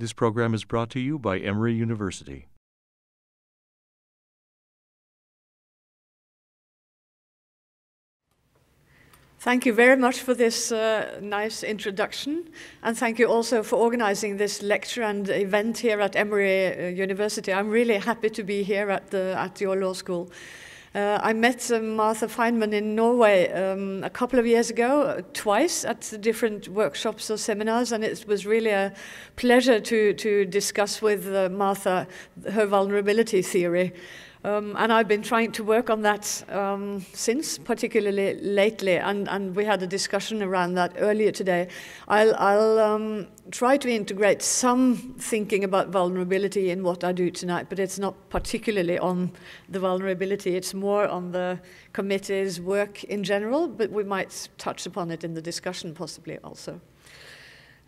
This program is brought to you by Emory University. Thank you very much for this uh, nice introduction, and thank you also for organizing this lecture and event here at Emory uh, University. I'm really happy to be here at, the, at your law school. Uh, I met uh, Martha Fineman in Norway um, a couple of years ago, uh, twice at different workshops or seminars, and it was really a pleasure to, to discuss with uh, Martha her vulnerability theory. Um, and I've been trying to work on that um, since, particularly lately, and, and we had a discussion around that earlier today. I'll, I'll um, try to integrate some thinking about vulnerability in what I do tonight, but it's not particularly on the vulnerability, it's more on the committee's work in general, but we might touch upon it in the discussion possibly also.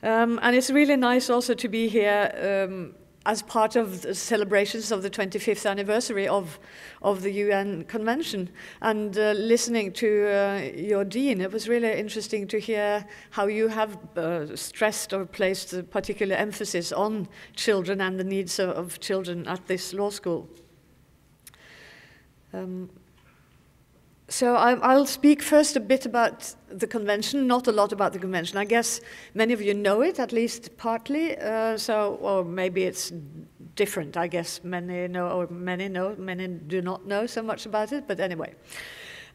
Um, and it's really nice also to be here um, as part of the celebrations of the 25th anniversary of, of the UN Convention. And uh, listening to uh, your dean, it was really interesting to hear how you have uh, stressed or placed a particular emphasis on children and the needs of, of children at this law school. Um, so I, will speak first a bit about the convention, not a lot about the convention. I guess many of you know it, at least partly. Uh, so, or maybe it's different. I guess many know, or many know, many do not know so much about it. But anyway,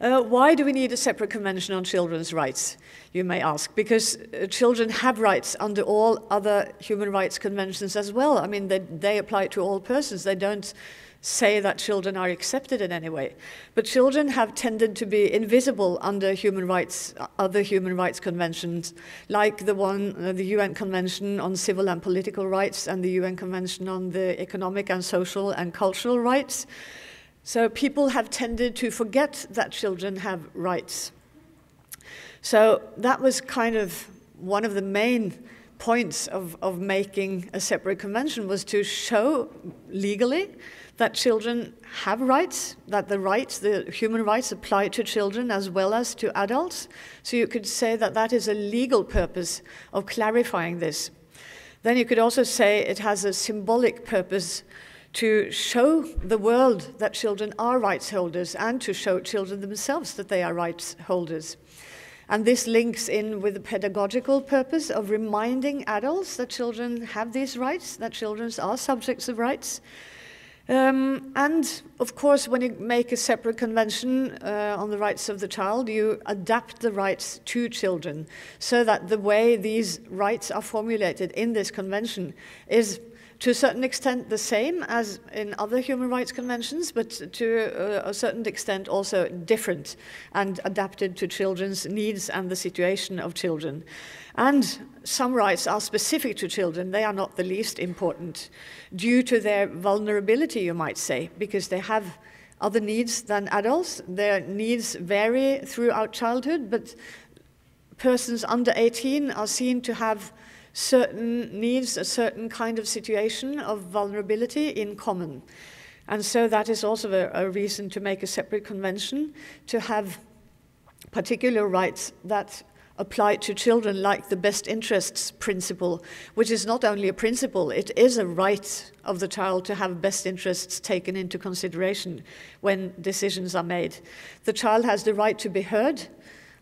uh, why do we need a separate convention on children's rights? You may ask. Because uh, children have rights under all other human rights conventions as well. I mean, they, they apply to all persons. They don't say that children are accepted in any way. But children have tended to be invisible under human rights, other human rights conventions, like the one, uh, the UN Convention on Civil and Political Rights and the UN Convention on the Economic and Social and Cultural Rights. So people have tended to forget that children have rights. So that was kind of one of the main points of, of making a separate convention was to show legally that children have rights, that the rights, the human rights apply to children as well as to adults. So you could say that that is a legal purpose of clarifying this. Then you could also say it has a symbolic purpose to show the world that children are rights holders and to show children themselves that they are rights holders. And this links in with the pedagogical purpose of reminding adults that children have these rights, that children are subjects of rights, um, and of course, when you make a separate convention uh, on the rights of the child, you adapt the rights to children so that the way these rights are formulated in this convention is to a certain extent the same as in other human rights conventions, but to a, certain extent also different and adapted to children's needs and the situation of children. And some rights are specific to children, they are not the least important, due to their vulnerability, you might say, because they have other needs than adults. Their needs vary throughout childhood, but persons under 18 are seen to have certain needs, a certain kind of situation of vulnerability in common. And so that is also a, a reason to make a separate convention, to have particular rights that apply to children, like the best interests principle, which is not only a principle, it is a right of the child to have best interests taken into consideration when decisions are made. The child has the right to be heard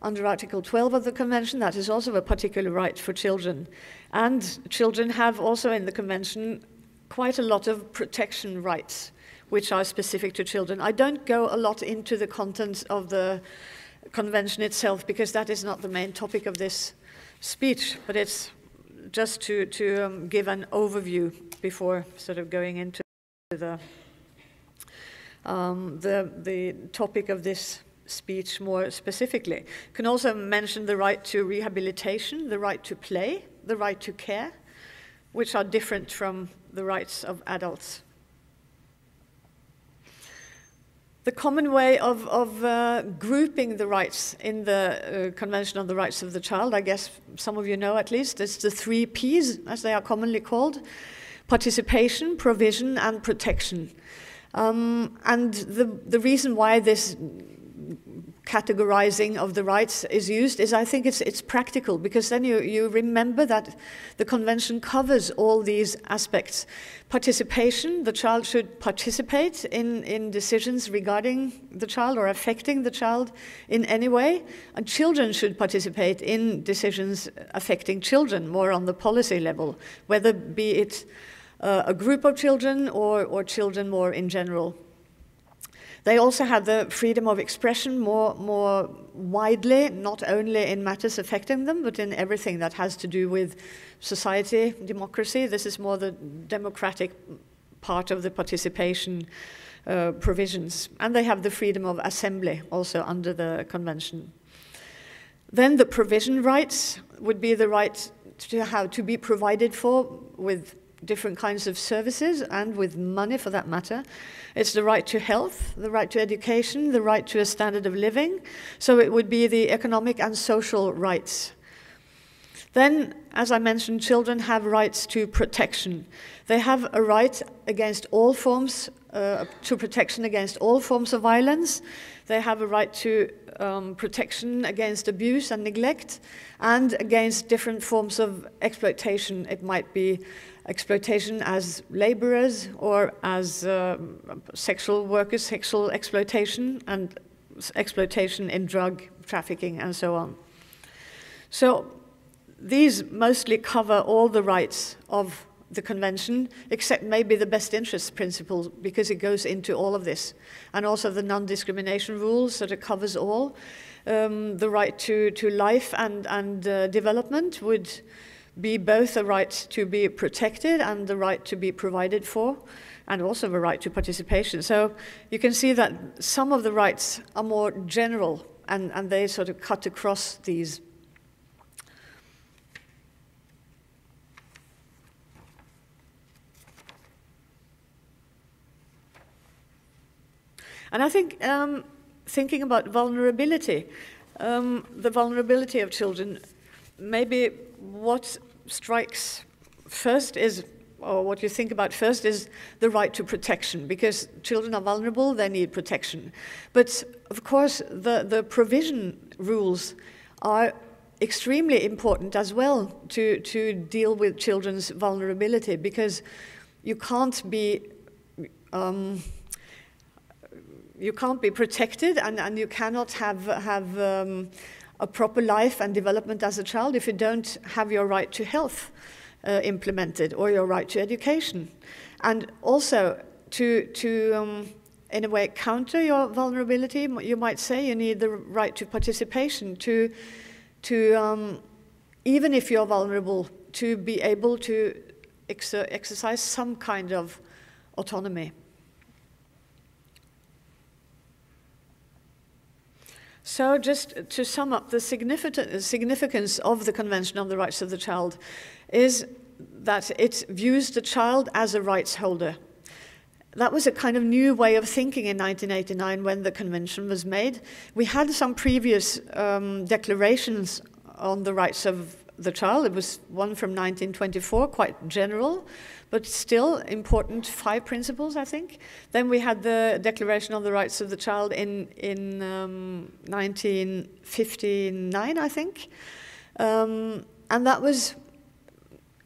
under Article 12 of the Convention. That is also a particular right for children. And children have also in the Convention quite a lot of protection rights, which are specific to children. I don't go a lot into the contents of the Convention itself because that is not the main topic of this speech, but it's just to, to um, give an overview before sort of going into the, um, the, the topic of this speech more specifically. Can also mention the right to rehabilitation, the right to play, the right to care, which are different from the rights of adults. The common way of, of uh, grouping the rights in the uh, Convention on the Rights of the Child, I guess some of you know at least, is the three Ps, as they are commonly called participation, provision, and protection. Um, and the, the reason why this categorizing of the rights is used is I think it's, it's practical because then you, you remember that the convention covers all these aspects. Participation, the child should participate in, in decisions regarding the child or affecting the child in any way, and children should participate in decisions affecting children more on the policy level, whether be it uh, a group of children or, or children more in general. They also have the freedom of expression more, more widely, not only in matters affecting them, but in everything that has to do with society, democracy. This is more the democratic part of the participation uh, provisions. And they have the freedom of assembly also under the convention. Then the provision rights would be the right to have to be provided for with different kinds of services and with money for that matter. It's the right to health, the right to education, the right to a standard of living. So it would be the economic and social rights. Then, as I mentioned, children have rights to protection. They have a right against all forms, uh, to protection against all forms of violence. They have a right to um, protection against abuse and neglect and against different forms of exploitation. It might be exploitation as laborers or as uh, sexual workers, sexual exploitation, and exploitation in drug trafficking and so on. So these mostly cover all the rights of the convention, except maybe the best interest principle, because it goes into all of this. And also the non-discrimination rules, that it covers all. Um, the right to, to life and, and uh, development would be both a right to be protected and the right to be provided for, and also the right to participation. So you can see that some of the rights are more general and, and they sort of cut across these. And I think um, thinking about vulnerability, um, the vulnerability of children, maybe what strikes first is, or what you think about first is the right to protection, because children are vulnerable, they need protection. But of course, the, the provision rules are extremely important as well to, to deal with children's vulnerability, because you can't be um, you can't be protected and, and you cannot have, have um, a proper life and development as a child if you don't have your right to health uh, implemented or your right to education. And also to, to um, in a way, counter your vulnerability, you might say you need the right to participation, to, to um, even if you're vulnerable, to be able to exer exercise some kind of autonomy. So just to sum up, the significance of the Convention on the Rights of the Child is that it views the child as a rights holder. That was a kind of new way of thinking in 1989 when the convention was made. We had some previous um, declarations on the rights of the child. It was one from 1924, quite general, but still important five principles, I think. Then we had the Declaration on the Rights of the Child in, in um, 1959, I think. Um, and that was,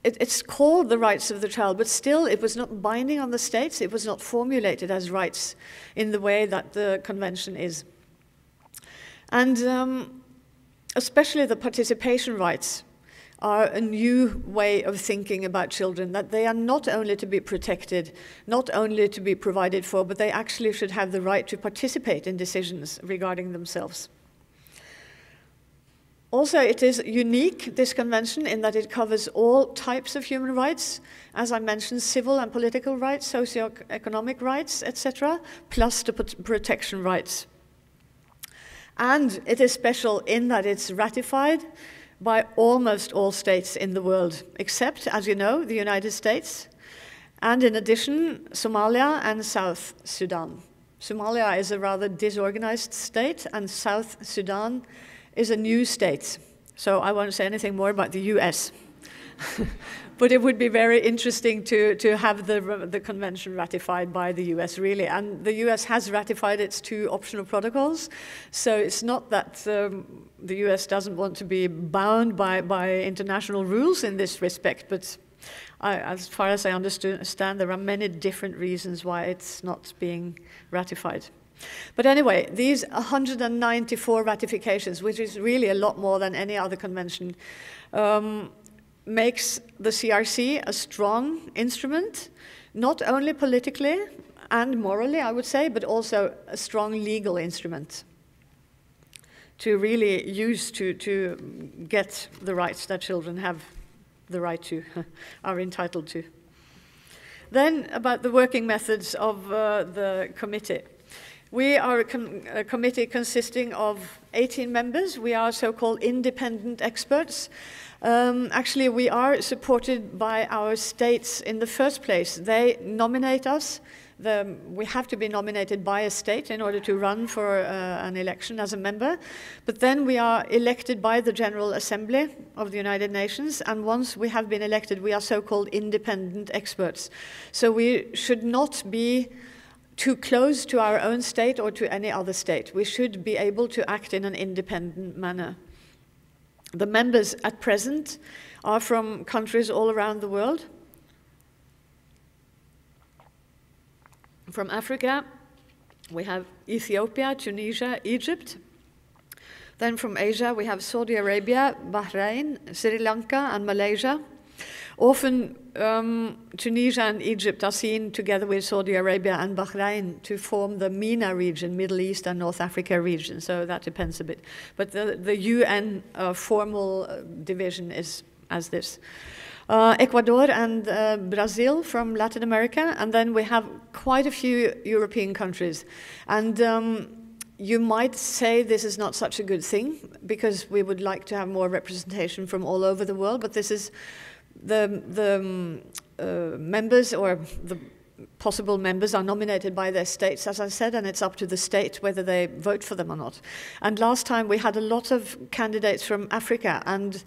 it, it's called the rights of the child, but still it was not binding on the states. It was not formulated as rights in the way that the convention is. And um, especially the participation rights are a new way of thinking about children, that they are not only to be protected, not only to be provided for, but they actually should have the right to participate in decisions regarding themselves. Also, it is unique, this convention, in that it covers all types of human rights, as I mentioned, civil and political rights, socio-economic rights, etc., plus the protection rights. And it is special in that it's ratified by almost all states in the world, except, as you know, the United States, and in addition, Somalia and South Sudan. Somalia is a rather disorganized state, and South Sudan is a new state. So I won't say anything more about the US. but it would be very interesting to, to have the, the convention ratified by the US, really. And the US has ratified its two optional protocols, so it's not that um, the US doesn't want to be bound by, by international rules in this respect, but I, as far as I understand, there are many different reasons why it's not being ratified. But anyway, these 194 ratifications, which is really a lot more than any other convention, um, makes the CRC a strong instrument, not only politically and morally, I would say, but also a strong legal instrument to really use to, to get the rights that children have the right to, are entitled to. Then about the working methods of uh, the committee. We are a, com a, committee consisting of 18 members. We are so-called independent experts. Um, actually, we are supported by our states in the first place. They nominate us. The, we have to be nominated by a state in order to run for uh, an election as a member. But then we are elected by the General Assembly of the United Nations. And once we have been elected, we are so-called independent experts. So we should not be too close to our own state or to any other state. We should be able to act in an independent manner. The members at present are from countries all around the world. From Africa, we have Ethiopia, Tunisia, Egypt. Then from Asia, we have Saudi Arabia, Bahrain, Sri Lanka, and Malaysia. Often um, Tunisia and Egypt are seen together with Saudi Arabia and Bahrain to form the MENA region, Middle East and North Africa region, so that depends a bit. But the, the UN uh, formal uh, division is as this. Uh, Ecuador and uh, Brazil from Latin America, and then we have quite a few European countries. And um, you might say this is not such a good thing because we would like to have more representation from all over the world, but this is the, the um, uh, members or the possible members are nominated by their states, as I said, and it's up to the state whether they vote for them or not. And last time we had a lot of candidates from Africa, and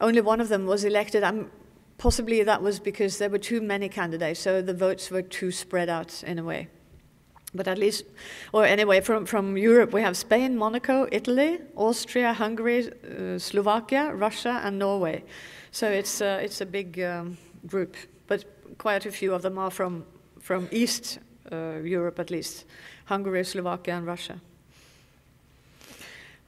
only one of them was elected. And possibly that was because there were too many candidates, so the votes were too spread out in a way. But at least, or anyway, from, from Europe, we have Spain, Monaco, Italy, Austria, Hungary, uh, Slovakia, Russia, and Norway. So it's, uh, it's a big um, group, but quite a few of them are from, from East uh, Europe at least, Hungary, Slovakia, and Russia.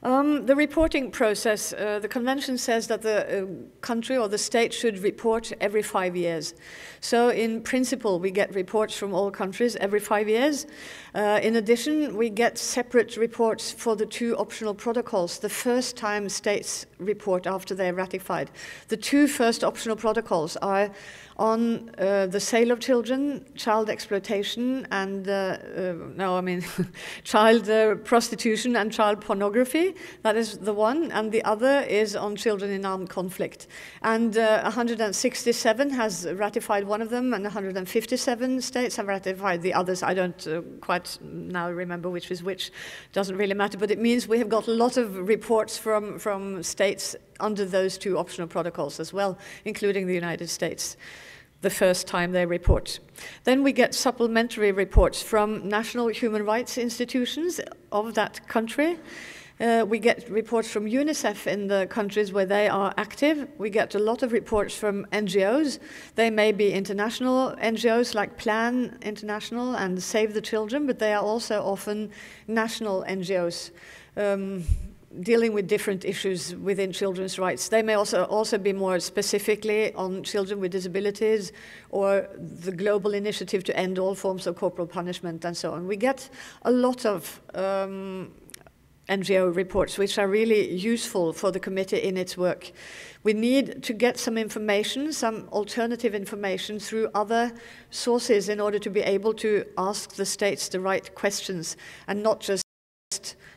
Um, the reporting process, uh, the convention says that the uh, country or the state should report every five years. So in principle, we get reports from all countries every five years. Uh, in addition, we get separate reports for the two optional protocols, the first time states report after they're ratified. The two first optional protocols are on uh, the sale of children, child exploitation, and uh, uh, no, I mean child uh, prostitution and child pornography. That is the one, and the other is on children in armed conflict. And 167 uh, has ratified one of them, and 157 states have ratified the others. I don't quite now remember which is which. Doesn't really matter, but it means we have got a lot of reports from from states under those two optional protocols as well, including the United States the first time they report. Then we get supplementary reports from national human rights institutions of that country. Uh, we get reports from UNICEF in the countries where they are active. We get a lot of reports from NGOs. They may be international NGOs like Plan International and Save the Children, but they are also often national NGOs. Um, dealing with different issues within children's rights. They may also, also be more specifically on children with disabilities or the global initiative to end all forms of corporal punishment and so on. We get a lot of um, NGO reports, which are really useful for the committee in its work. We need to get some information, some alternative information through other sources in order to be able to ask the states the right questions and not just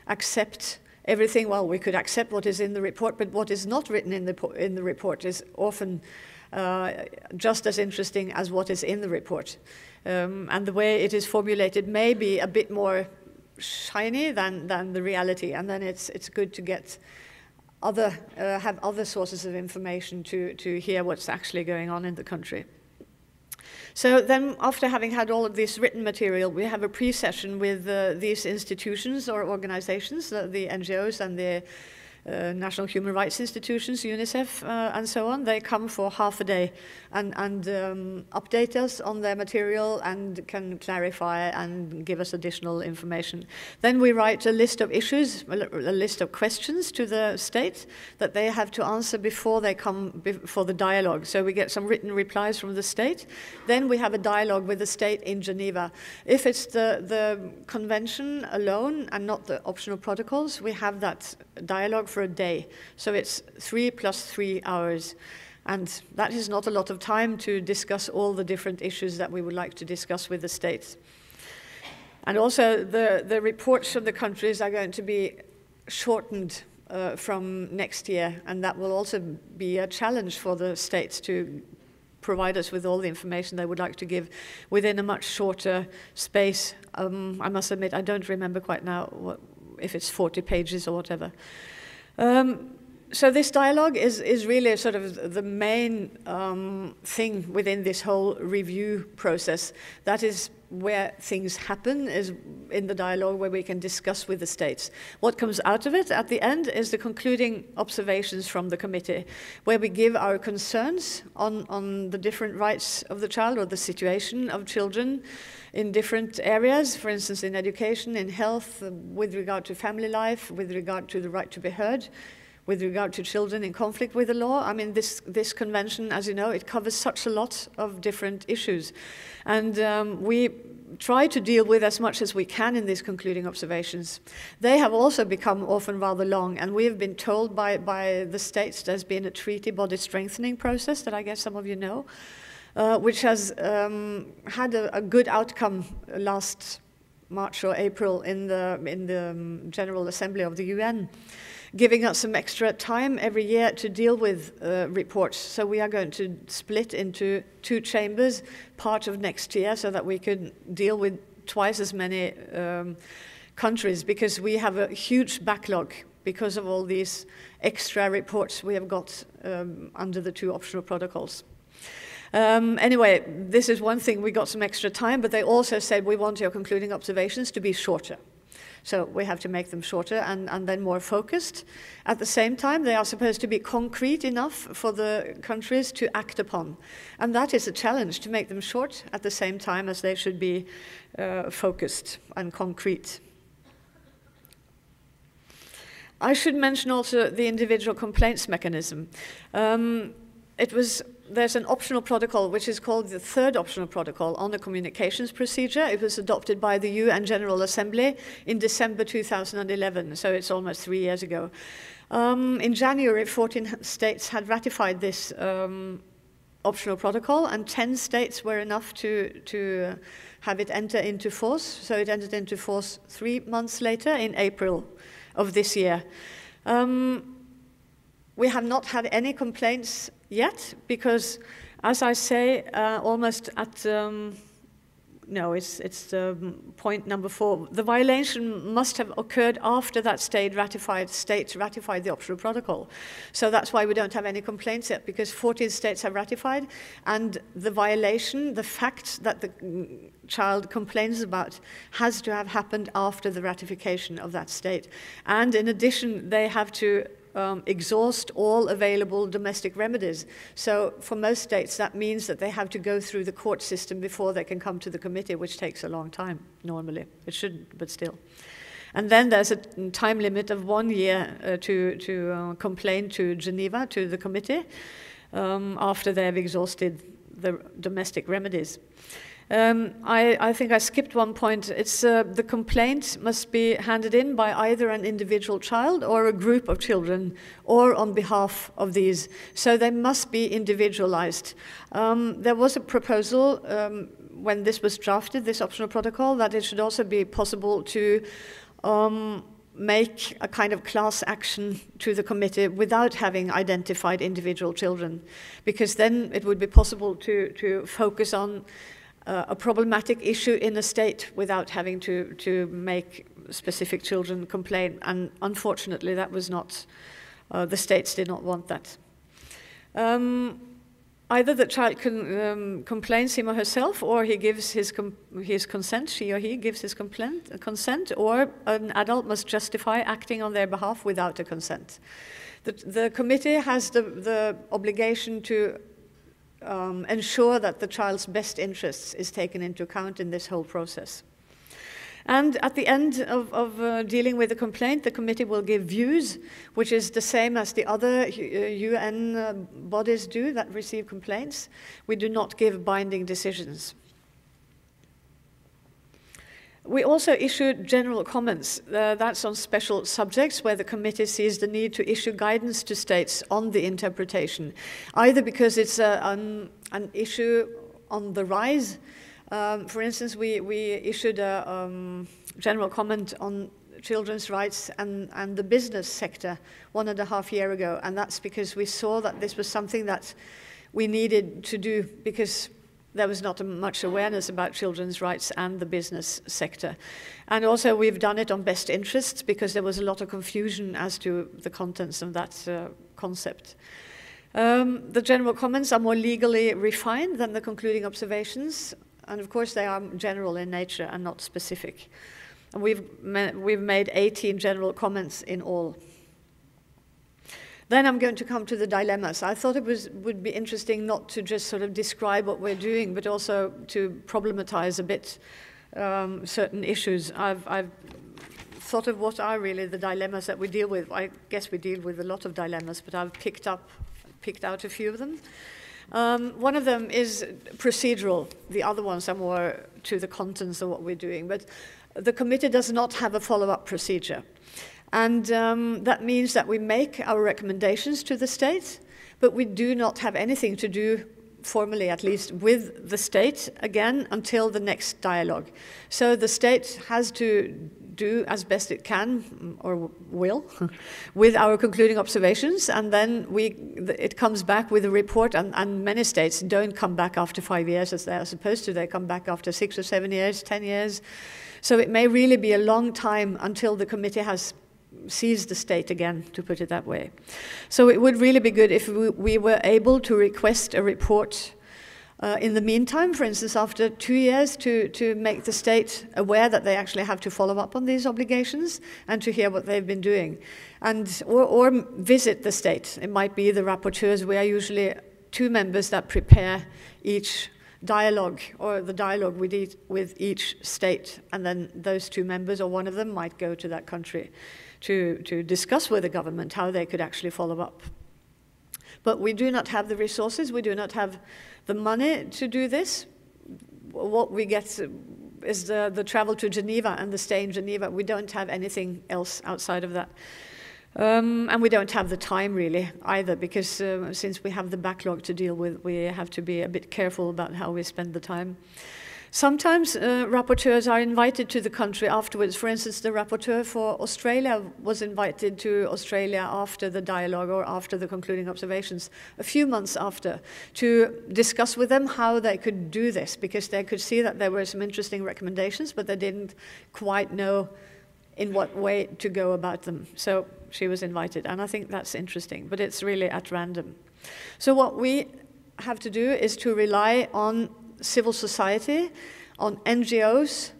accept everything, well, we could accept what is in the report, but what is not written in the, in the report is often uh, just as interesting as what is in the report. Um, and the way it is formulated may be a bit more shiny than, than the reality, and then it's, it's good to get other, uh, have other sources of information to, to hear what's actually going on in the country. So then, after having had all of this written material, we have a pre-session with uh, these institutions or organizations, uh, the NGOs and the uh, national human rights institutions, UNICEF, uh, and so on. They come for half a day and, and um, update us on their material and can clarify and give us additional information. Then we write a list of issues, a list of questions to the state that they have to answer before they come for the dialogue. So we get some written replies from the state. Then we have a dialogue with the state in Geneva. If it's the, the convention alone and not the optional protocols, we have that dialogue for a day. So it's three plus three hours. And that is not a lot of time to discuss all the different issues that we would like to discuss with the states. And also, the, the reports from the countries are going to be shortened uh, from next year, and that will also be a challenge for the states to provide us with all the information they would like to give within a much shorter space. Um, I must admit, I don't remember quite now what, if it's 40 pages or whatever. Um, so this dialogue is, is really sort of the main um, thing within this whole review process. That is where things happen, is in the dialogue where we can discuss with the states. What comes out of it at the end is the concluding observations from the committee, where we give our concerns on, on the different rights of the child or the situation of children in different areas, for instance, in education, in health, with regard to family life, with regard to the right to be heard, with regard to children in conflict with the law. I mean, this, this convention, as you know, it covers such a lot of different issues. And um, we try to deal with as much as we can in these concluding observations. They have also become often rather long, and we have been told by, by the states there's been a treaty body strengthening process that I guess some of you know, uh, which has um, had a, a, good outcome last March or April in the, in the um, General Assembly of the UN giving us some extra time every year to deal with uh, reports. So we are going to split into two chambers part of next year so that we can deal with twice as many um, countries because we have a huge backlog because of all these extra reports we have got um, under the two optional protocols. Um, anyway, this is one thing, we got some extra time, but they also said we want your concluding observations to be shorter. So we have to make them shorter and, and then more focused. At the same time, they are supposed to be concrete enough for the countries to act upon. And that is a challenge to make them short at the same time as they should be uh, focused and concrete. I should mention also the individual complaints mechanism. Um, it was there's an optional protocol which is called the third optional protocol on the communications procedure. It was adopted by the UN General Assembly in December 2011, so it's almost three years ago. Um, in January, 14 states had ratified this um, optional protocol, and 10 states were enough to, to have it enter into force. So it entered into force three months later in April of this year. Um, we have not had any complaints yet because, as I say, uh, almost at um, no, it's it's um, point number four. The violation must have occurred after that state ratified states ratified the optional protocol. So that's why we don't have any complaints yet because 14 states have ratified, and the violation, the fact that the child complains about, has to have happened after the ratification of that state. And in addition, they have to um, exhaust all available domestic remedies. So for most states, that means that they have to go through the court system before they can come to the committee, which takes a long time normally. It shouldn't, but still. And then there's a time limit of one year uh, to, to uh, complain to Geneva, to the committee, um, after they have exhausted the domestic remedies. Um, I, I, think I skipped one point. It's uh, the complaint must be handed in by either an individual child or a group of children, or on behalf of these. So they must be individualized. Um, there was a proposal um, when this was drafted, this optional protocol, that it should also be possible to um, make a kind of class action to the committee without having identified individual children, because then it would be possible to, to focus on uh, a problematic issue in a state without having to, to make specific children complain. And unfortunately, that was not uh, the states did not want that. Um, either the child con um, complains him or herself, or he gives his, his consent, she or he gives his complaint, consent, or an adult must justify acting on their behalf without a consent. The, the committee has the, the obligation to um, ensure that the child's best interests is taken into account in this whole process. And at the end of, of uh, dealing with the complaint, the committee will give views, which is the same as the other UN uh, bodies do that receive complaints. We do not give binding decisions. We also issued general comments. Uh, that's on special subjects where the committee sees the need to issue guidance to states on the interpretation, either because it's a, an, an issue on the rise. Um, for instance, we, we issued a um, general comment on children's rights and, and the business sector one and a half year ago, and that's because we saw that this was something that we needed to do because there was not much awareness about children's rights and the business sector. And also we've done it on best interests because there was a lot of confusion as to the contents of that uh, concept. Um, the general comments are more legally refined than the concluding observations, and of course they are general in nature and not specific. And we've, we've made 18 general comments in all. Then I'm going to come to the dilemmas. I thought it was, would be interesting not to just sort of describe what we're doing, but also to problematize a bit um, certain issues. I've, I've thought of what are really the dilemmas that we deal with. I guess we deal with a lot of dilemmas, but I've picked up, picked out a few of them. Um, one of them is procedural. The other ones are more to the contents of what we're doing. But the committee does not have a follow-up procedure. And um, that means that we make our recommendations to the state, but we do not have anything to do formally at least with the state again until the next dialogue. So the state has to do as best it can or will with our concluding observations and then we it comes back with a report and, and many states don't come back after five years as they are supposed to they come back after six or seven years ten years so it may really be a long time until the committee has seize the state again, to put it that way. So it would really be good if we, we were able to request a report uh, in the meantime, for instance, after two years, to, to make the state aware that they actually have to follow up on these obligations and to hear what they've been doing. And, or, or visit the state. It might be the rapporteurs. We are usually two members that prepare each dialogue or the dialogue with each, with each state. And then those two members or one of them might go to that country to, to discuss with the government how they could actually follow up. But we do not have the resources, we do not have the money to do this. What we get is the, the travel to Geneva and the stay in Geneva. We don't have anything else outside of that. Um, and we don't have the time really either because uh, since we have the backlog to deal with, we have to be a bit careful about how we spend the time. Sometimes uh, rapporteurs are invited to the country afterwards. For instance, the rapporteur for Australia was invited to Australia after the dialogue or after the concluding observations, a few months after, to discuss with them how they could do this, because they could see that there were some interesting recommendations, but they didn't quite know in what way to go about them. So she was invited, and I think that's interesting, but it's really at random. So what we have to do is to rely on civil society, on NGOs,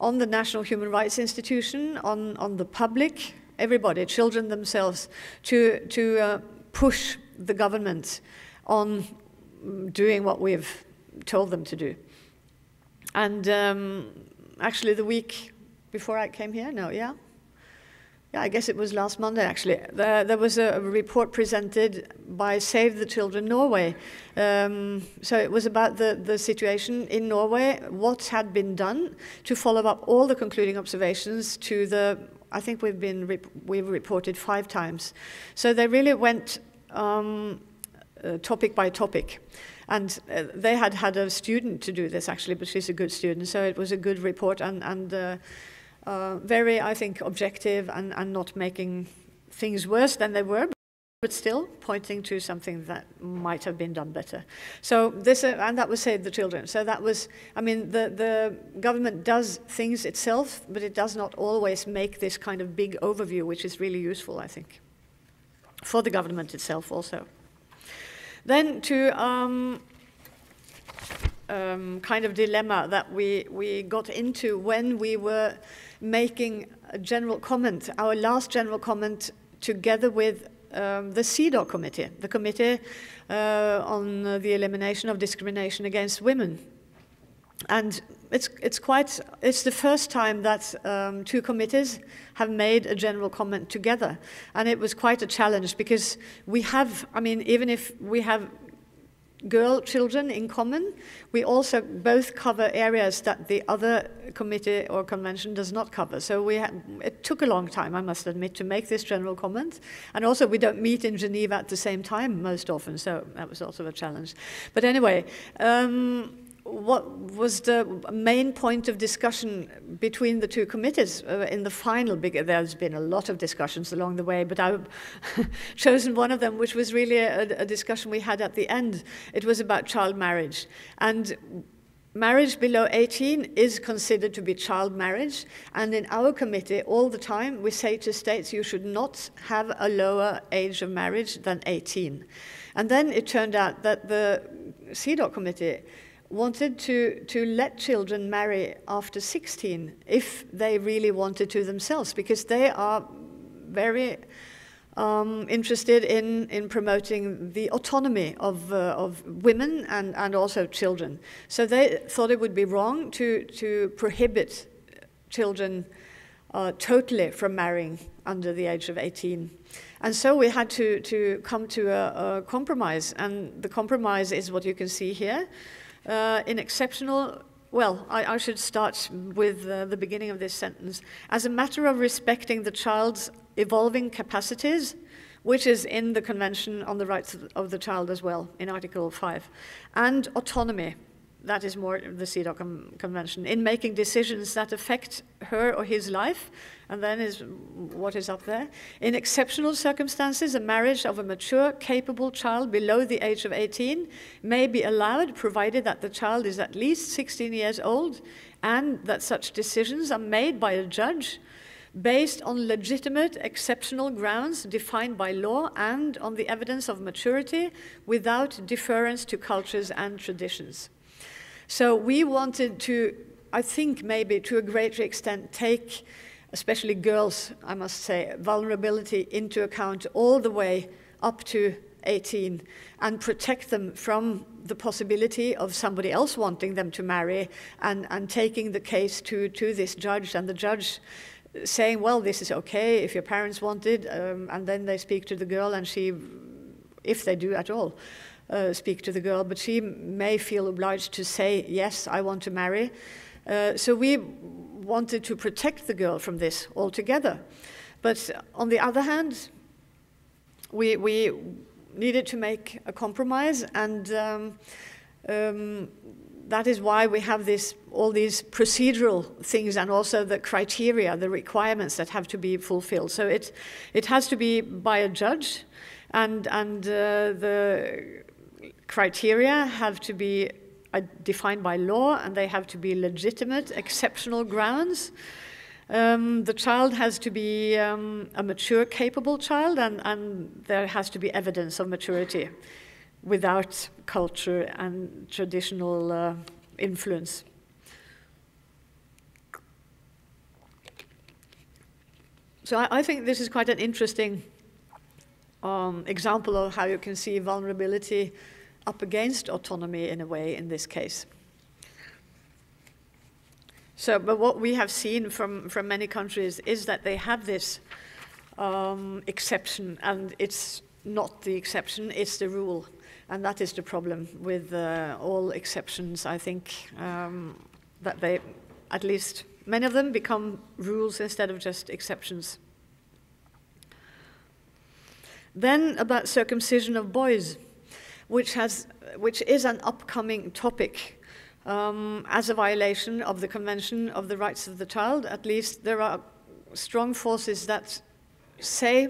on the National Human Rights Institution, on, on the public, everybody, children themselves, to, to uh, push the government on doing what we've told them to do. And um, actually, the week before I came here, no, yeah, yeah, I guess it was last Monday actually. There, there was a, report presented by Save the Children Norway. Um, so it was about the, the situation in Norway, what had been done to follow up all the concluding observations to the, I think we've been, rep we've reported five times. So they really went um, uh, topic by topic. And uh, they had had a student to do this actually, but she's a good student, so it was a good report and, and uh, uh, very, I think, objective and, and not making things worse than they were, but still pointing to something that might have been done better. So this, uh, and that was Save the Children. So that was, I mean, the, the government does things itself, but it does not always make this kind of big overview, which is really useful, I think. for the government itself also. Then to um, um, kind of dilemma that we, we got into when we were making a general comment, our last general comment together with um, the CEDAW committee, the committee uh, on the elimination of discrimination against women. And it's, it's quite, it's the first time that um, two committees have made a general comment together. And it was quite a challenge because we have, I mean, even if we have girl children in common. We also both cover areas that the other committee or convention does not cover. So we it took a long time, I must admit, to make this general comment. And also we don't meet in Geneva at the same time most often, so that was also a challenge. But anyway, um, what was the main point of discussion between the two committees? Uh, in the final there's been a lot of discussions along the way but i've chosen one of them which was really a, a, discussion we had at the end. It was about child marriage. And marriage below 18 is considered to be child marriage. And in our committee all the time we say to states you should not have a lower age of marriage than 18 and then it turned out that the CEDAW committee wanted to, to let children marry after 16 if they really wanted to themselves, because they are very um, interested in, in promoting the autonomy of, uh, of women and, and also children. So they thought it would be wrong to, to prohibit children uh, totally from marrying under the age of 18. And so we had to, to come to a, a compromise, and the compromise is what you can see here. Uh, in exceptional, well, I, I should start with uh, the beginning of this sentence. As a matter of respecting the child's evolving capacities, which is in the Convention on the Rights of the Child as well, in Article 5, and autonomy, that is more the CEDAW Convention, in making decisions that affect her or his life and then is what is up there. In exceptional circumstances, a marriage of a mature, capable child below the age of 18 may be allowed, provided that the child is at least 16 years old and that such decisions are made by a judge based on legitimate, exceptional grounds defined by law and on the evidence of maturity without deference to cultures and traditions. So we wanted to, I think maybe to a greater extent, take especially girls, I must say, vulnerability into account all the way up to 18 and protect them from the possibility of somebody else wanting them to marry and, and taking the case to, to this judge and the judge saying, well, this is okay if your parents want it, um, and then they speak to the girl and she, if they do at all, uh, speak to the girl, but she may feel obliged to say, yes, I want to marry. Uh, so we wanted to protect the girl from this altogether. But on the other hand, we, we needed to make a compromise, and um, um, that is why we have this, all these procedural things and also the criteria, the requirements that have to be fulfilled. So it, it has to be by a judge, and, and uh, the criteria have to be defined by law and they have to be legitimate, exceptional grounds. Um, the child has to be um, a mature, capable child, and, and, there has to be evidence of maturity without culture and traditional uh, influence. So I, I, think this is quite an interesting um, example of how you can see vulnerability up against autonomy in a way in this case. So, but what we have seen from, from many countries is that they have this um, exception, and it's not the exception, it's the rule. And that is the problem with uh, all exceptions, I think, um, that they, at least many of them, become rules instead of just exceptions. Then about circumcision of boys which, has, which is an upcoming topic um, as a violation of the Convention of the Rights of the Child. At least there are strong forces that say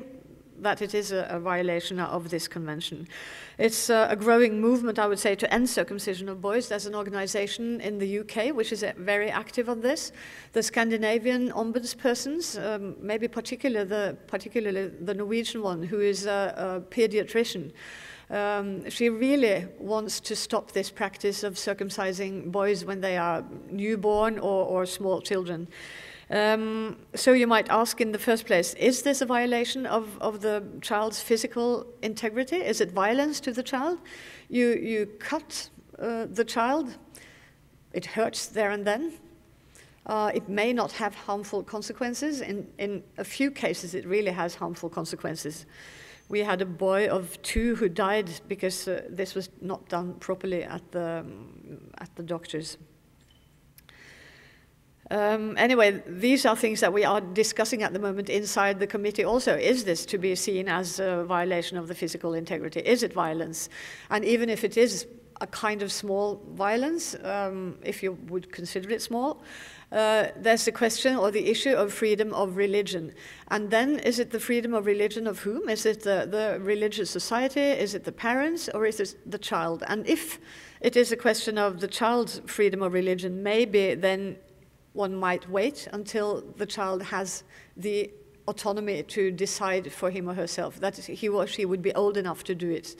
that it is a, a violation of this convention. It's uh, a growing movement, I would say, to end circumcision of boys. There's an organization in the UK which is uh, very active on this. The Scandinavian ombudspersons, um, maybe the, particularly the Norwegian one, who is a, a pediatrician. Um, she really wants to stop this practice of circumcising boys when they are newborn or, or small children. Um, so you might ask in the first place, is this a violation of, of the child's physical integrity? Is it violence to the child? You, you cut uh, the child, it hurts there and then. Uh, it may not have harmful consequences. In, in a few cases, it really has harmful consequences. We had a boy of two who died because uh, this was not done properly at the, um, at the doctor's. Um, anyway, these are things that we are discussing at the moment inside the committee also. Is this to be seen as a violation of the physical integrity? Is it violence? And even if it is a kind of small violence, um, if you would consider it small, uh, there's the question or the issue of freedom of religion. And then is it the freedom of religion of whom? Is it the, the religious society? Is it the parents? Or is it the child? And if it is a question of the child's freedom of religion, maybe then one might wait until the child has the autonomy to decide for him or herself, that he or she would be old enough to do it.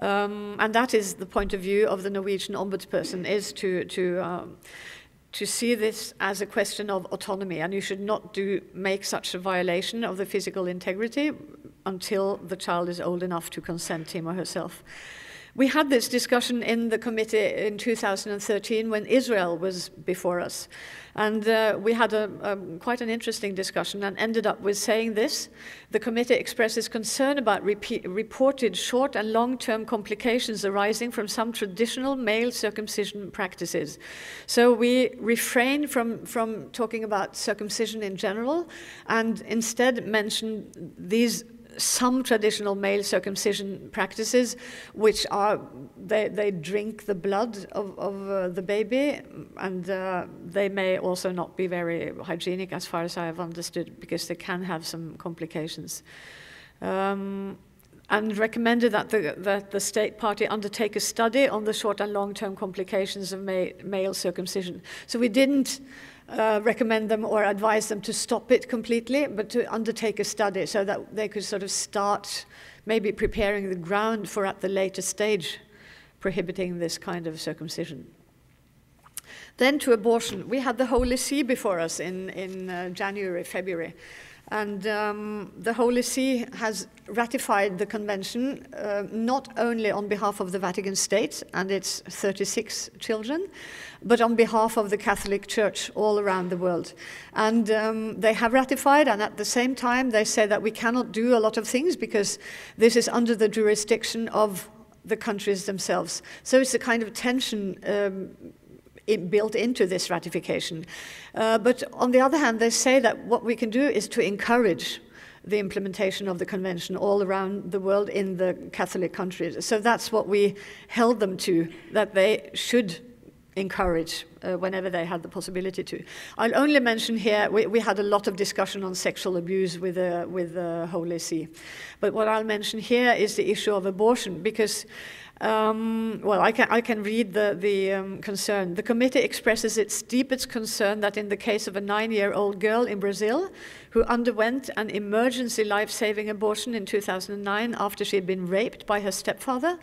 Um, and that is the point of view of the Norwegian ombudsperson, is to, to, um, to see this as a question of autonomy, and you should not do, make such a violation of the physical integrity until the child is old enough to consent him or herself. We had this discussion in the committee in 2013 when Israel was before us. And uh, we had a, a, quite an interesting discussion and ended up with saying this. The committee expresses concern about repeat, reported short and long term complications arising from some traditional male circumcision practices. So we refrain from, from talking about circumcision in general and instead mention these some traditional male circumcision practices, which are they, they drink the blood of, of uh, the baby, and uh, they may also not be very hygienic, as far as I have understood, because they can have some complications. Um, and recommended that the, that the state party undertake a study on the short and long term complications of ma male circumcision. So we didn't uh, recommend them or advise them to stop it completely, but to undertake a study so that they could sort of start maybe preparing the ground for at the later stage prohibiting this kind of circumcision. Then to abortion. We had the Holy See before us in, in uh, January, February. And um, the Holy See has ratified the convention uh, not only on behalf of the Vatican State and its 36 children, but on behalf of the Catholic Church all around the world. And um, they have ratified, and at the same time, they say that we cannot do a lot of things because this is under the jurisdiction of the countries themselves. So it's a kind of tension um, built into this ratification. Uh, but on the other hand, they say that what we can do is to encourage the implementation of the convention all around the world in the Catholic countries. So that's what we held them to, that they should encourage uh, whenever they had the possibility to. I'll only mention here, we, we had a lot of discussion on sexual abuse with, uh, with the Holy See. But what I'll mention here is the issue of abortion, because um, well, I can, I can read the, the um, concern. The committee expresses its deepest concern that in the case of a nine year old girl in Brazil who underwent an emergency life saving abortion in 2009 after she had been raped by her stepfather,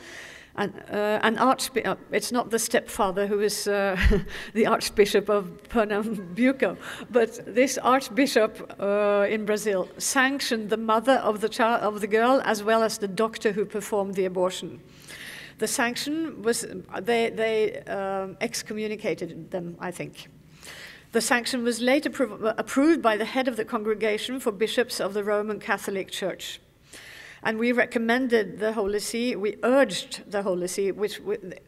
and, uh, an archbishop, uh, it's not the stepfather who is uh, the archbishop of Pernambuco, but this archbishop uh, in Brazil sanctioned the mother of the, child, of the girl as well as the doctor who performed the abortion. The sanction was, they, they um, excommunicated them, I think. The sanction was later approved by the head of the Congregation for Bishops of the Roman Catholic Church. And we recommended the Holy See, we urged the Holy See, which,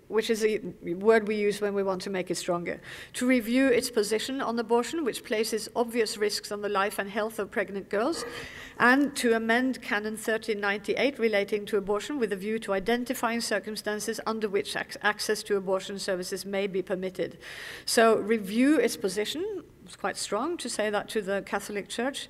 which is a word we use when we want to make it stronger, to review its position on abortion, which places obvious risks on the life and health of pregnant girls, and to amend Canon 1398 relating to abortion with a view to identifying circumstances under which ac access to abortion services may be permitted. So, review its position, it's quite strong to say that to the Catholic Church.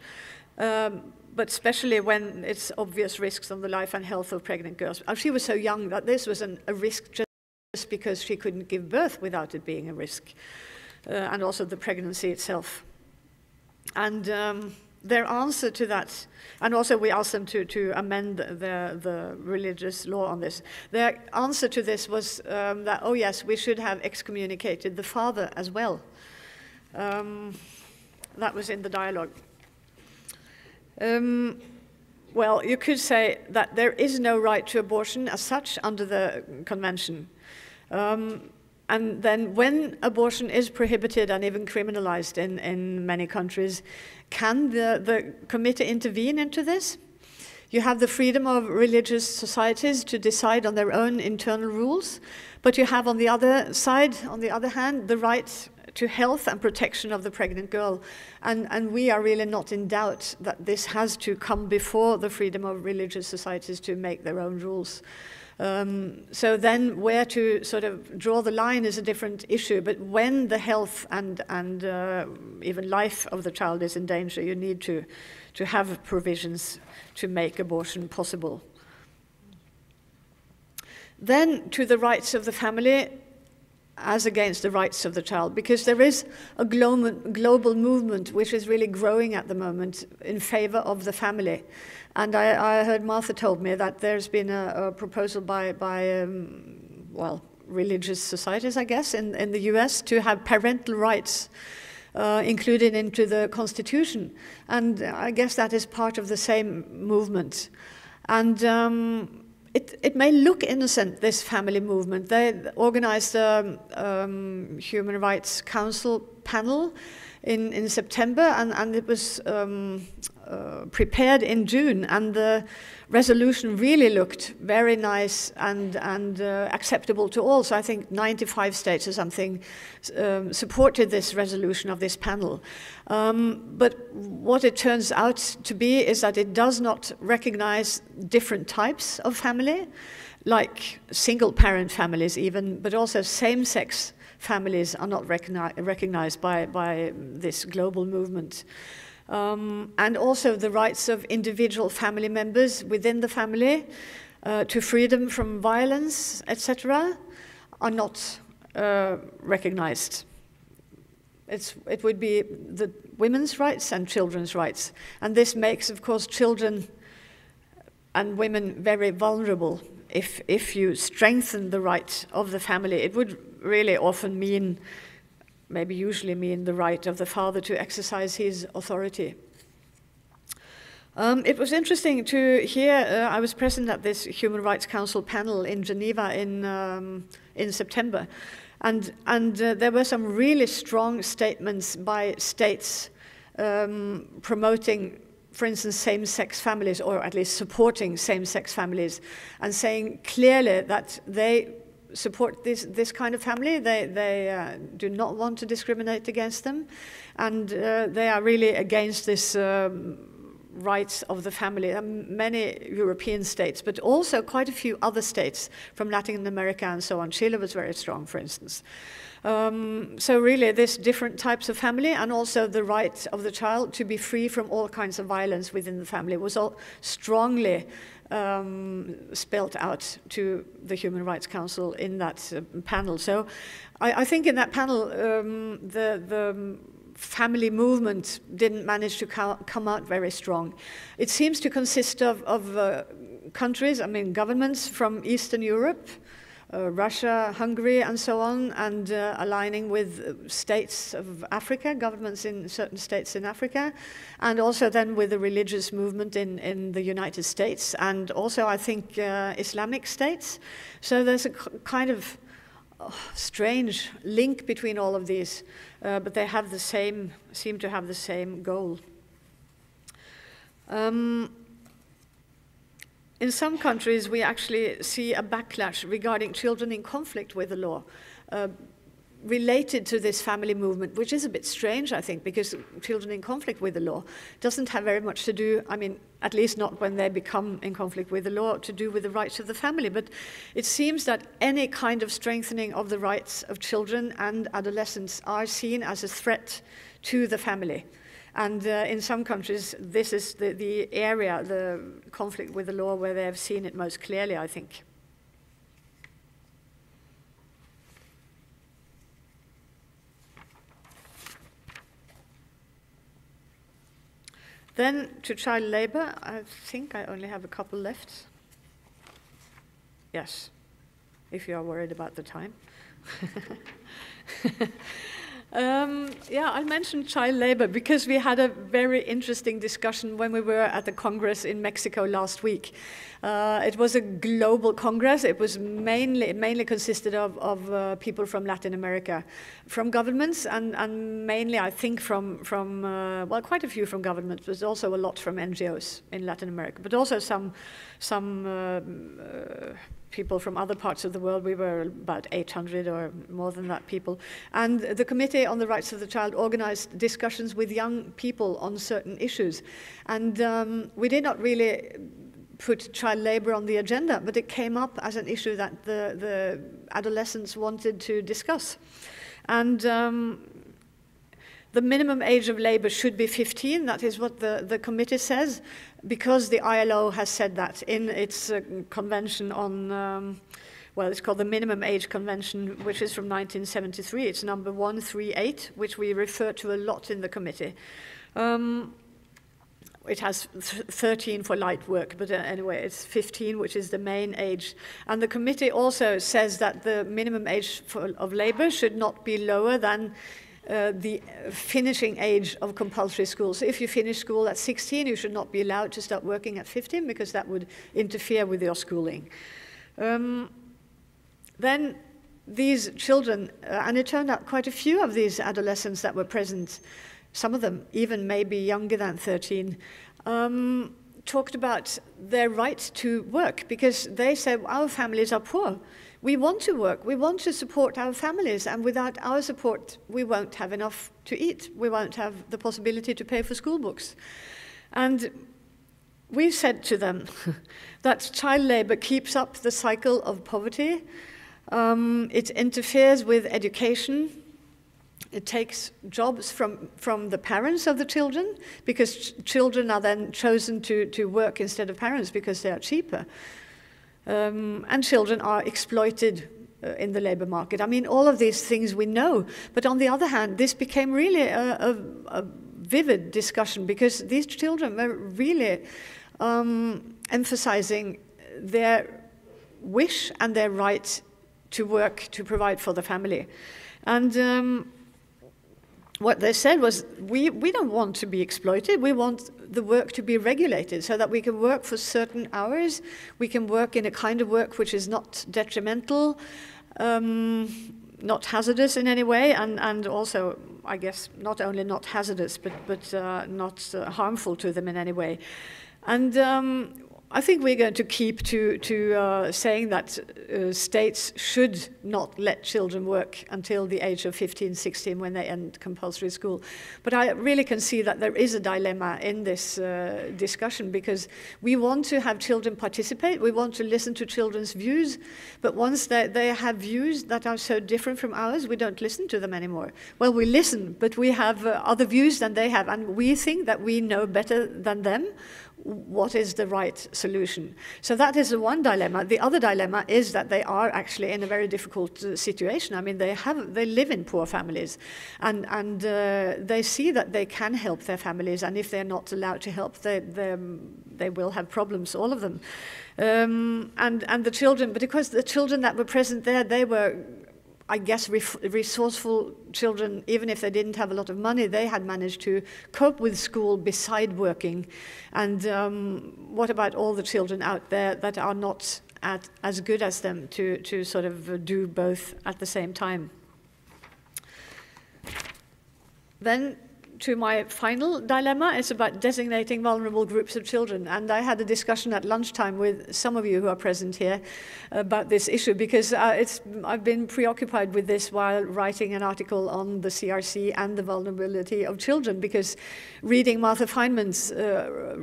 Um, but especially when it's obvious risks on the life and health of pregnant girls. She was so young that this was an, a risk just because she couldn't give birth without it being a risk, uh, and also the pregnancy itself. And um, their answer to that, and also we asked them to, to amend the, the religious law on this. Their answer to this was um, that, oh yes, we should have excommunicated the father as well. Um, that was in the dialogue. Um, well, you could say that there is no right to abortion as such under the convention. Um, and then when abortion is prohibited and even criminalized in, in many countries, can the, the committee intervene into this? You have the freedom of religious societies to decide on their own internal rules, but you have on the other side, on the other hand, the right to health and protection of the pregnant girl. And, and we are really not in doubt that this has to come before the freedom of religious societies to make their own rules. Um, so then where to sort of draw the line is a different issue, but when the health and, and uh, even life of the child is in danger, you need to, to have provisions to make abortion possible. Then to the rights of the family, as against the rights of the child, because there is a global, global movement which is really growing at the moment in favor of the family. And I, I heard Martha told me that there's been a, a proposal by, by um, well, religious societies, I guess, in, in the US to have parental rights uh, included into the constitution. And I guess that is part of the same movement. And um, it, it may look innocent, this family movement. They organized a um, Human Rights Council panel in, in September, and, and it was um, uh, prepared in June, and the resolution really looked very nice and, and uh, acceptable to all. So I think 95 states or something um, supported this resolution of this panel. Um, but what it turns out to be is that it does not recognize different types of family, like single parent families, even, but also same sex families are not recogni recognized by, by this global movement. Um, and also the rights of individual family members within the family uh, to freedom from violence, etc., are not uh, recognized. It's, it would be the women's rights and children's rights. And this makes, of course, children and women very vulnerable. If, if you strengthen the right of the family, it would really often mean maybe usually mean the right of the father to exercise his authority. Um, it was interesting to hear, uh, I was present at this Human Rights Council panel in Geneva in, um, in September, and, and uh, there were some really strong statements by states um, promoting, for instance, same-sex families, or at least supporting same-sex families, and saying clearly that they support this, this kind of family. They, they uh, do not want to discriminate against them. And uh, they are really against this um, rights of the family. many European states, but also quite a few other states from Latin America and so on. Chile was very strong, for instance. Um, so really, this different types of family and also the right of the child to be free from all kinds of violence within the family was all strongly um, out to the Human Rights Council in that uh, panel. So I, I, think in that panel, um, the, the family movement didn't manage to come out very strong. It seems to consist of, of uh, countries, I mean governments from Eastern Europe, uh, Russia, Hungary, and so on, and uh, aligning with states of Africa, governments in certain states in Africa, and also then with the religious movement in, in the United States, and also, I think, uh, Islamic states. So there's a kind of oh, strange link between all of these, uh, but they have the same, seem to have the same goal. Um, in some countries, we actually see a backlash regarding children in conflict with the law. Uh, related to this family movement, which is a bit strange, I think, because children in conflict with the law doesn't have very much to do, I mean, at least not when they become in conflict with the law, to do with the rights of the family. But it seems that any kind of strengthening of the rights of children and adolescents are seen as a threat to the family. And uh, in some countries, this is the, the area, the conflict with the law, where they have seen it most clearly, I think. Then to child labor, I think I only have a couple left. Yes, if you are worried about the time. Um, yeah, I mentioned child labor because we had a very interesting discussion when we were at the Congress in Mexico last week. Uh, it was a global Congress. It was mainly mainly consisted of, of uh, people from Latin America, from governments, and, and mainly I think from from uh, well quite a few from governments, but also a lot from NGOs in Latin America, but also some some uh, uh, people from other parts of the world. We were about 800 or more than that people. And the Committee on the Rights of the Child organized discussions with young people on certain issues. And um, we did not really put child labor on the agenda, but it came up as an issue that the, the adolescents wanted to discuss. And um, the minimum age of labor should be 15. That is what the, the committee says, because the ILO has said that in its uh, convention on, um, well, it's called the Minimum Age Convention, which is from 1973. It's number 138, which we refer to a lot in the committee. Um, it has th 13 for light work, but uh, anyway, it's 15, which is the main age. And the committee also says that the minimum age for, of labor should not be lower than uh, the finishing age of compulsory school. So if you finish school at 16, you should not be allowed to start working at 15 because that would interfere with your schooling. Um, then these children, uh, and it turned out quite a few of these adolescents that were present, some of them even maybe younger than 13, um, talked about their right to work because they said, our families are poor we want to work, we want to support our families, and without our support, we won't have enough to eat. We won't have the possibility to pay for school books. And we said to them that child labor keeps up the cycle of poverty, um, it interferes with education, it takes jobs from, from the parents of the children because ch children are then chosen to, to work instead of parents because they are cheaper. Um, and children are exploited uh, in the labor market. I mean, all of these things we know. But on the other hand, this became really a, a, a vivid discussion because these children were really um, emphasizing their wish and their right to work to provide for the family. And um, what they said was, we, we don't want to be exploited. We want the work to be regulated so that we can work for certain hours. We can work in a kind of work which is not detrimental, um, not hazardous in any way, and, and also, I guess, not only not hazardous, but, but uh, not uh, harmful to them in any way. And um, I think we're going to keep to, to uh, saying that uh, states should not let children work until the age of 15, 16 when they end compulsory school. But I really can see that there is a dilemma in this uh, discussion because we want to have children participate, we want to listen to children's views, but once they, they have views that are so different from ours, we don't listen to them anymore. Well, we listen, but we have uh, other views than they have, and we think that we know better than them what is the right solution. So that is the one dilemma. The other dilemma is that they are actually in a very difficult uh, situation. I mean, they have they live in poor families, and and uh, they see that they can help their families, and if they're not allowed to help, they they, they will have problems, all of them. Um, and and the children, but because the children that were present there, they were I guess, resourceful children, even if they didn't have a lot of money, they had managed to cope with school beside working. And um, what about all the children out there that are not at, as good as them to, to sort of do both at the same time? Then to my final dilemma. It's about designating vulnerable groups of children. And I had a discussion at lunchtime with some of you who are present here about this issue because uh, I've been preoccupied with this while writing an article on the CRC and the vulnerability of children because reading Martha Fineman's uh,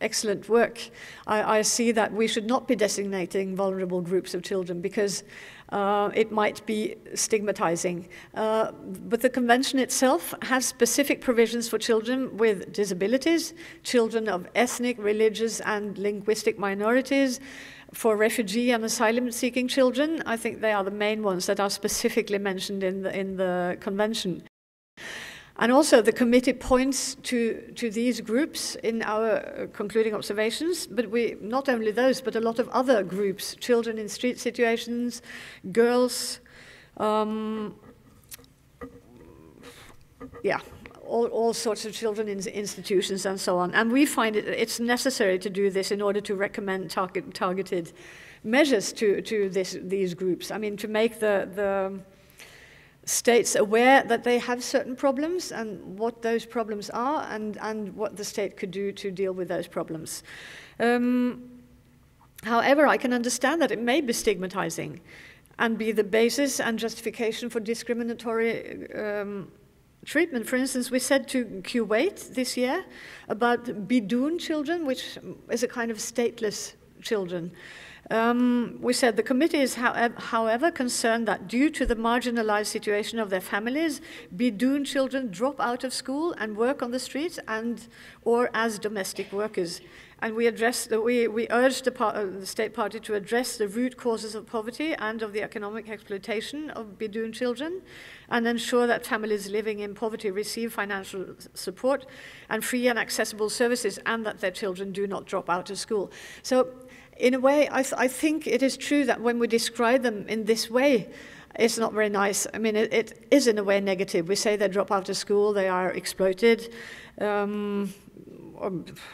excellent work, I, I, see that we should not be designating vulnerable groups of children because uh, it might be stigmatizing. Uh, but the convention itself has specific provisions for children with disabilities, children of ethnic, religious, and linguistic minorities, for refugee and asylum seeking children. I think they are the main ones that are specifically mentioned in the, in the convention. And also, the committee points to, to these groups in our uh, concluding observations, but we, not only those, but a lot of other groups children in street situations, girls, um, yeah, all, all sorts of children in institutions and so on. And we find it, it's necessary to do this in order to recommend target, targeted measures to, to this, these groups. I mean, to make the, the states aware that they have certain problems and what those problems are and, and what the state could do to deal with those problems. Um, however, I can understand that it may be stigmatizing and be the basis and justification for discriminatory um, treatment. For instance, we said to Kuwait this year about Bidoon children, which is a kind of stateless children. Um, we said the committee is, however, concerned that due to the marginalized situation of their families, Bidoon children drop out of school and work on the streets and or as domestic workers. And we, addressed, we, we urged the, par- the, state party to address the root causes of poverty and of the economic exploitation of Bidoon children and ensure that families living in poverty receive financial support and free and accessible services and that their children do not drop out of school. So in a way, I, th I think it is true that when we describe them in this way, it's not very nice. I mean, it, it is in a way negative. We say they drop out of school, they are exploited, um,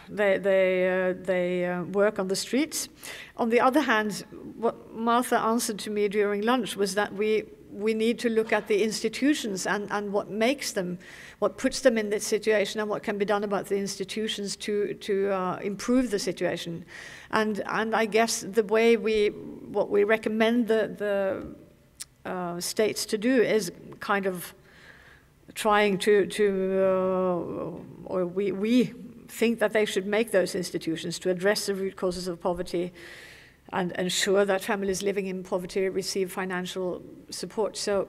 they, they, uh, they uh, work on the streets. On the other hand, what Martha answered to me during lunch was that we, we need to look at the institutions and, and what makes them, what puts them in this situation and what can be done about the institutions to, to uh, improve the situation. And, and I guess the way we, what we recommend the, the uh, states to do is kind of trying to, to uh, or we, we think that they should make those institutions to address the root causes of poverty and ensure that families living in poverty receive financial support. So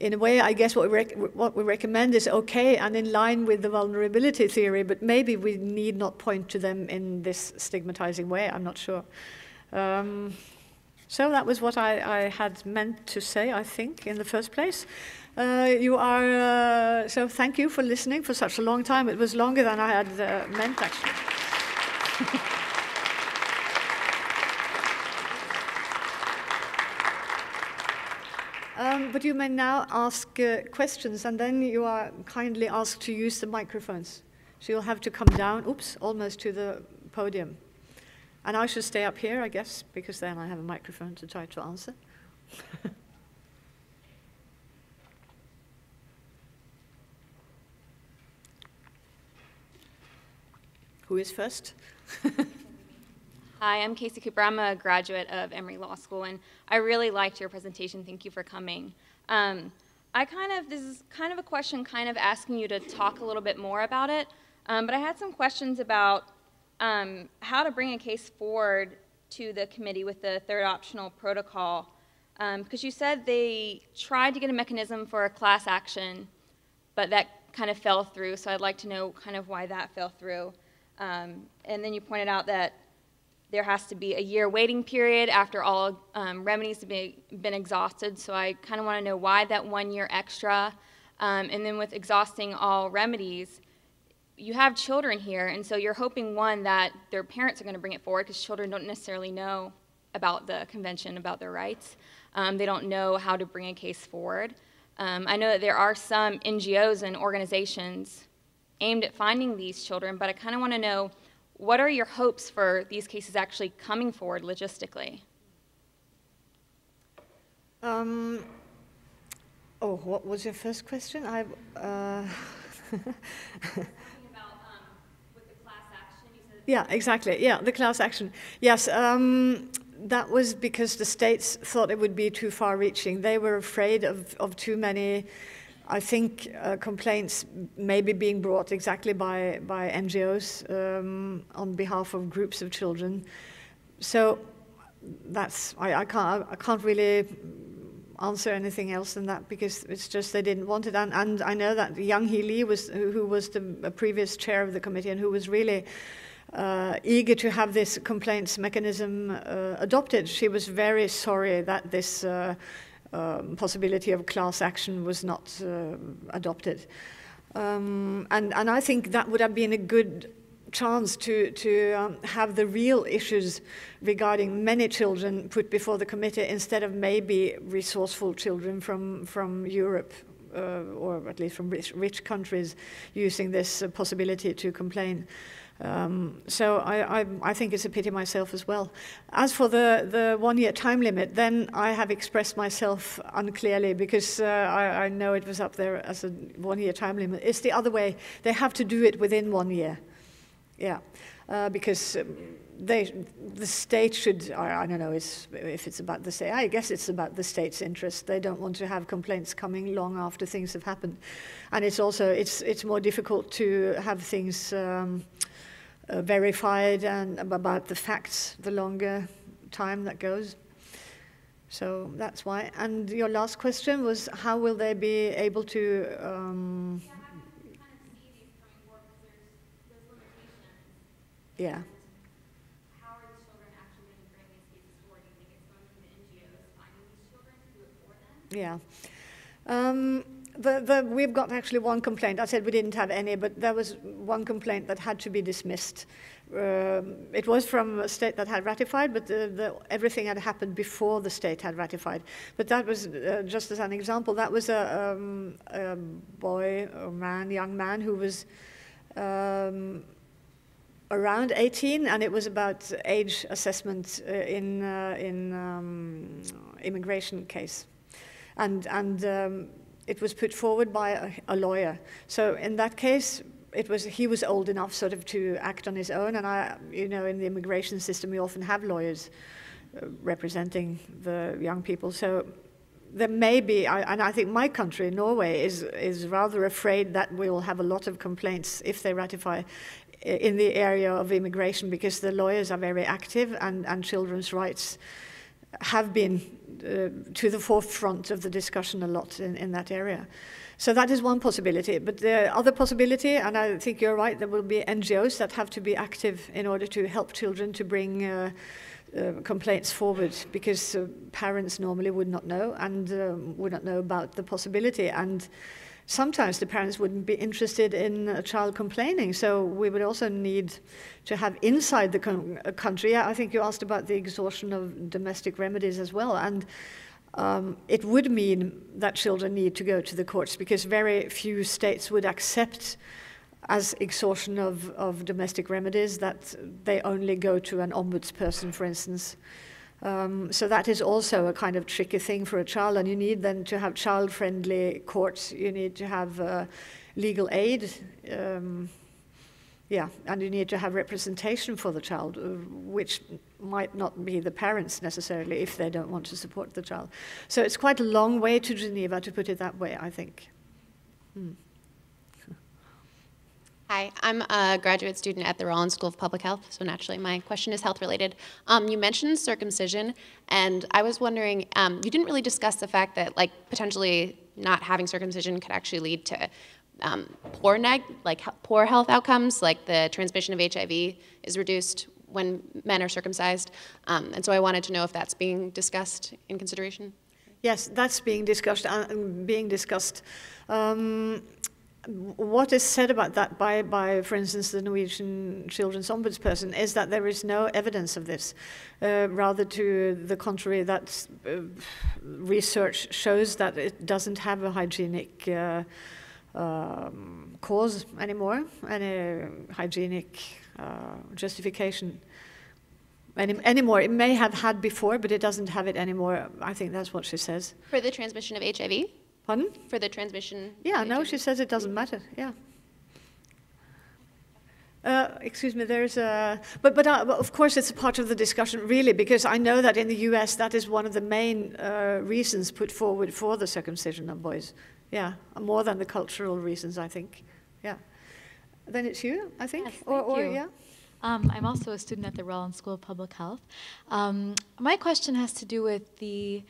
in a way, I guess what we, what we recommend is okay and in line with the vulnerability theory, but maybe we need not point to them in this stigmatizing way. I'm not sure. Um, so that was what I, I, had meant to say, I think, in the first place. Uh, you are, uh, so thank you for listening for such a long time. It was longer than I had uh, meant, actually. Um, but you may now ask uh, questions, and then you are kindly asked to use the microphones. So you'll have to come down, oops, almost to the podium. And I should stay up here, I guess, because then I have a microphone to try to answer. Who is first? Hi, I'm Casey Cooper. I'm a graduate of Emory Law School, and I really liked your presentation. Thank you for coming. Um, I kind of, this is kind of a question kind of asking you to talk a little bit more about it, um, but I had some questions about um, how to bring a case forward to the committee with the third optional protocol. Because um, you said they tried to get a mechanism for a class action, but that kind of fell through, so I'd like to know kind of why that fell through. Um, and then you pointed out that there has to be a year waiting period after all um, remedies have been, been, exhausted. So I kind of want to know why that one year extra. Um, and then with exhausting all remedies, you have children here, and so you're hoping one that their parents are going to bring it forward because children don't necessarily know about the convention, about their rights. Um, they don't know how to bring a case forward. Um, I know that there are some NGOs and organizations aimed at finding these children, but I kind of want to know what are your hopes for these cases actually coming forward logistically? Um, oh, what was your first question? I. Uh, yeah, exactly. Yeah, the class action. Yes, um, that was because the states thought it would be too far reaching. They were afraid of, of too many I think uh, complaints may be being brought exactly by, by NGOs um, on behalf of groups of children. So that's I, I can't I can't really answer anything else than that because it's just they didn't want it. And, and I know that Yang Hee Lee was who, who was the previous chair of the committee and who was really uh, eager to have this complaints mechanism uh, adopted. She was very sorry that this uh, um, possibility of class action was not uh, adopted. Um, and, and I think that would have been a good chance to, to um, have the real issues regarding many children put before the committee instead of maybe resourceful children from, from Europe uh, or at least from rich, rich countries using this uh, possibility to complain. Um, so I, I, I, think it's a pity myself as well. As for the, the one-year time limit, then I have expressed myself unclearly because uh, I, I know it was up there as a one-year time limit. It's the other way. They have to do it within one year. Yeah, uh, because um, they, the state should, I, I don't know it's, if it's about the state, I guess it's about the state's interest. They don't want to have complaints coming long after things have happened. And it's also, it's, it's more difficult to have things um, uh, verified and about the facts the longer time that goes. So that's why. And your last question was how will they be able to um, Yeah. Them? Yeah. Um, the, the, we've got actually one complaint. I said we didn't have any, but there was one complaint that had to be dismissed. Um, it was from a state that had ratified, but the, the, everything had happened before the state had ratified. But that was, uh, just as an example, that was a, um, a boy or man, young man, who was um, around 18, and it was about age assessment uh, in uh, in um, immigration case, and and um, it was put forward by a, a, lawyer. So in that case, it was he was old enough sort of to act on his own, and I, you know, in the immigration system, we often have lawyers uh, representing the young people. So there may be, and I think my country, Norway, is, is rather afraid that we'll have a lot of complaints if they ratify in the area of immigration because the lawyers are very active and, and children's rights have been uh, to the forefront of the discussion a lot in, in that area. So that is one possibility. But the other possibility, and I think you're right, there will be NGOs that have to be active in order to help children to bring uh, uh, complaints forward because uh, parents normally would not know and um, would not know about the possibility. And sometimes the parents wouldn't be interested in a child complaining. So we would also need to have inside the country. I think you asked about the exhaustion of domestic remedies as well. And um, it would mean that children need to go to the courts because very few states would accept as exhaustion of, of domestic remedies that they only go to an ombudsperson, for instance. Um, so that is also a kind of tricky thing for a child, and you need then to have child-friendly courts. You need to have uh, legal aid, um, yeah, and you need to have representation for the child, uh, which might not be the parents necessarily if they don't want to support the child. So it's quite a long way to Geneva, to put it that way, I think. Hmm. Hi, I'm a graduate student at the Rollins School of Public Health, so naturally my question is health related. Um, you mentioned circumcision, and I was wondering, um, you didn't really discuss the fact that like potentially not having circumcision could actually lead to um, poor neg like poor health outcomes, like the transmission of HIV is reduced when men are circumcised, um, and so I wanted to know if that's being discussed in consideration. Yes, that's being discussed. Uh, being discussed. What is said about that by, by, for instance, the Norwegian children's ombudsperson is that there is no evidence of this. Uh, rather to the contrary, that uh, research shows that it doesn't have a hygienic uh, um, cause anymore, any hygienic uh, justification any, anymore. It may have had before, but it doesn't have it anymore. I think that's what she says. For the transmission of HIV? Pardon? For the transmission? Yeah, no, she says it doesn't matter. Yeah. Uh, excuse me, there's a, but, but uh, of course it's a part of the discussion really because I know that in the US that is one of the main uh, reasons put forward for the circumcision of boys. Yeah, more than the cultural reasons I think. Yeah. Then it's you, I think, yes, or, or you. yeah. Um, I'm also a student at the Rollins School of Public Health. Um, my question has to do with the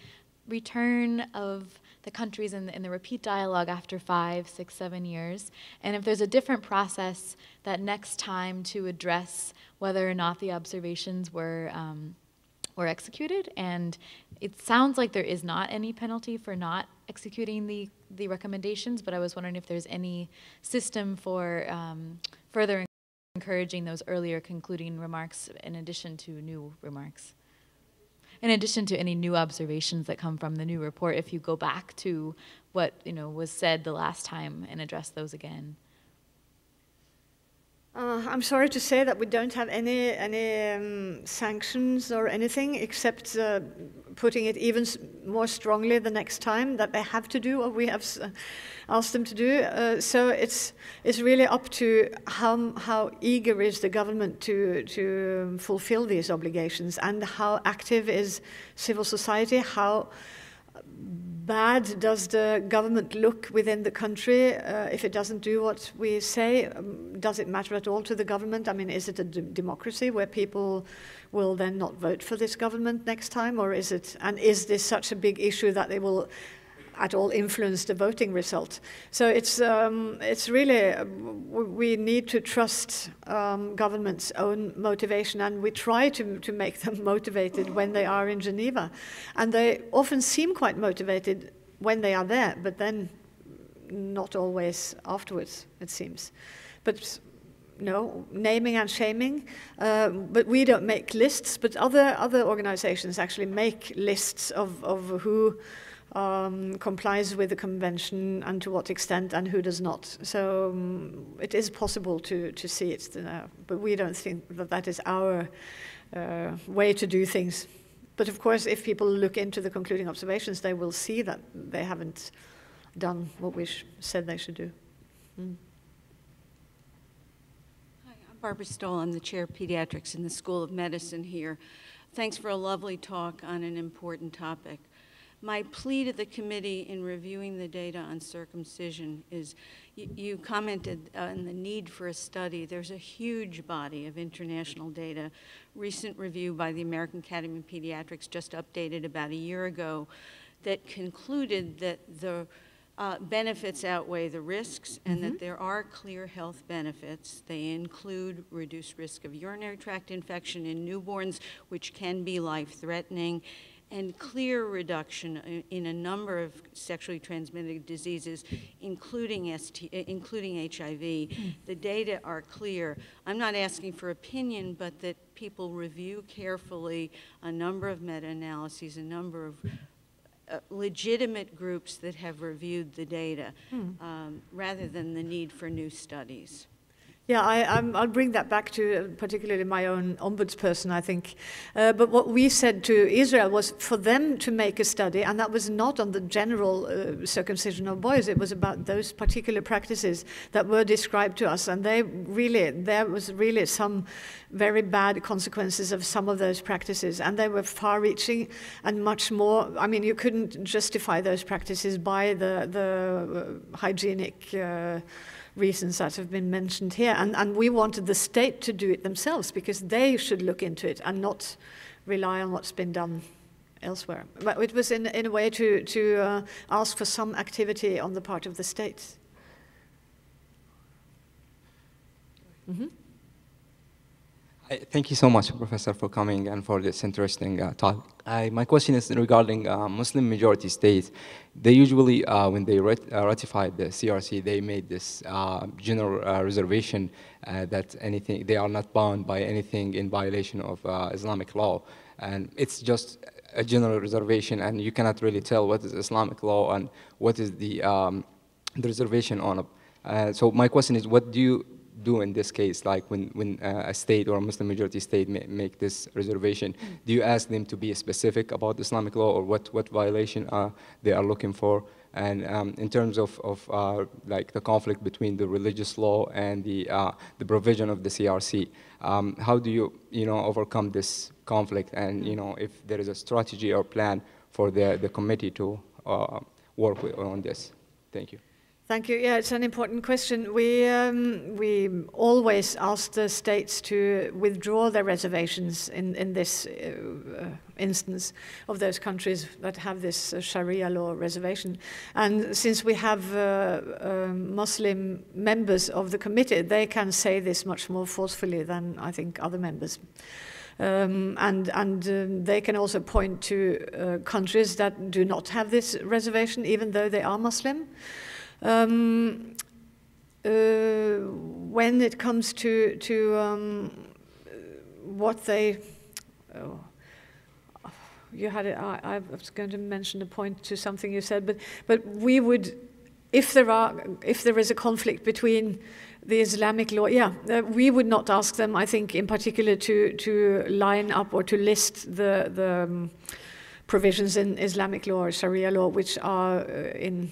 return of the countries in the, in the repeat dialogue after five, six, seven years, and if there's a different process that next time to address whether or not the observations were um, were executed. And it sounds like there is not any penalty for not executing the the recommendations, but I was wondering if there's any system for um, further encouraging those earlier concluding remarks in addition to new remarks in addition to any new observations that come from the new report, if you go back to what you know was said the last time and address those again. Uh, I'm sorry to say that we don't have any any um, sanctions or anything except uh, putting it even more strongly the next time that they have to do what we have asked them to do. Uh, so it's it's really up to how how eager is the government to to fulfill these obligations and how active is civil society, how bad does the government look within the country uh, if it doesn't do what we say? Um, does it matter at all to the government? I mean, is it a democracy where people will then not vote for this government next time, or is it? And is this such a big issue that they will at all influence the voting result. So it's um, it's really we need to trust um, government's own motivation, and we try to to make them motivated when they are in Geneva, and they often seem quite motivated when they are there, but then not always afterwards. It seems, but no, naming and shaming. Uh, but we don't make lists, but other other organizations actually make lists of, of who um, complies with the convention and to what extent and who does not. So um, it is possible to, to see it, uh, but we don't think that that is our uh, way to do things. But of course, if people look into the concluding observations, they will see that they haven't done what we said they should do. Mm. Hi, I'm Barbara Stoll. I'm the chair of pediatrics in the School of Medicine here. Thanks for a lovely talk on an important topic. My plea to the committee in reviewing the data on circumcision is you, commented on the need for a study. There's a huge body of international data. Recent review by the American Academy of Pediatrics just updated about a year ago that concluded that the uh, benefits outweigh the risks and mm -hmm. that mm-hmm. there are clear health benefits. They include reduced risk of urinary tract infection in newborns, which can be life threatening, and clear reduction in a number of sexually transmitted diseases, including, ST, including HIV. The data are clear. I'm not asking for opinion, but that people review carefully a number of meta-analyses, a number of uh, legitimate groups that have reviewed the data, mm. um, rather than the need for new studies. Yeah, I, will bring that back to uh, particularly my own ombudsperson, I think. Uh, but what we said to Israel was for them to make a study, and that was not on the general uh, circumcision of boys. It was about those particular practices that were described to us, and they really there was really some very bad consequences of some of those practices, and they were far-reaching and much more. I mean, you couldn't justify those practices by the the uh, hygienic. Uh, reasons that have been mentioned here. And, and we wanted the state to do it themselves because they should look into it and not rely on what's been done elsewhere. But it was in, in a way to, to uh, ask for some activity on the part of the state. Mm -hmm. Thank you so much, Professor, for coming and for this interesting uh, talk. I, my question is regarding uh, Muslim majority states. They usually, uh, when they rat uh, ratified the CRC, they made this uh, general uh, reservation that anything they are not bound by anything in violation of Islamic law, and it's just a general reservation, and you cannot really tell what is Islamic law and what is the um, the reservation on it. so my question is, what do you do in this case, like when, when uh, a state or a Muslim majority state may, make this reservation? Do you ask them to be specific about Islamic law or what, what violation uh, they are looking for? And um, in terms of, of uh, like the conflict between the religious law and the, uh, the provision of the CRC, um, how do you, you know, overcome this conflict? And, you know, if there is a strategy or plan for the, the committee to uh, work with, on this? Thank you. Thank you. Yeah, it's an important question. We, um, we always ask the states to withdraw their reservations in, in this uh, uh, instance of those countries that have this uh, Sharia law reservation. And since we have uh, um, Muslim members of the committee, they can say this much more forcefully than I think other members. Um, and and um, they can also point to uh, countries that do not have this reservation, even though they are Muslim. Um, uh, when it comes to to um, what they, oh, you had it. I, I, was going to mention a point to something you said, but but we would, if there are, if there is a conflict between the Islamic law, yeah, uh, we would not ask them. I think, in particular, to to line up or to list the the um, provisions in Islamic law or Sharia law which are uh, in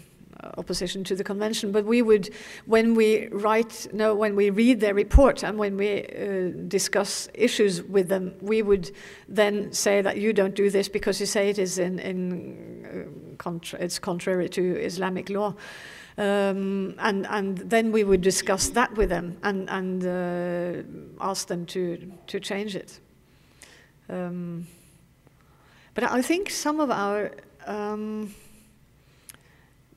opposition to the convention. But we would, when we write, no, when we read their report and when we uh, discuss issues with them, we would then say that you don't do this because you say it is in, in uh, contra it's contrary to Islamic law. Um, and, and then we would discuss that with them and, and uh, ask them to, to change it. Um, but I think some of our um,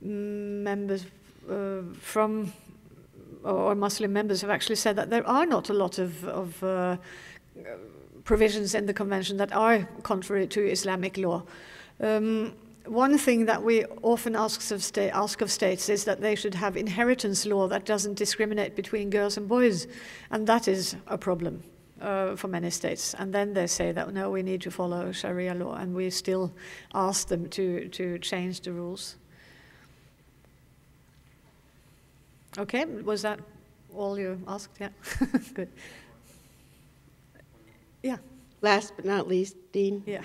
members uh, from or Muslim members have actually said that there are not a lot of, of uh, provisions in the convention that are contrary to Islamic law. Um, one thing that we often ask of, ask of, states is that they should have inheritance law that doesn't discriminate between girls and boys, and that is a problem uh, for many states. And then they say that no, we need to follow Sharia law, and we still ask them to, to change the rules. Okay, was that all you asked? Yeah, good. Yeah. Last but not least, Dean. Yeah.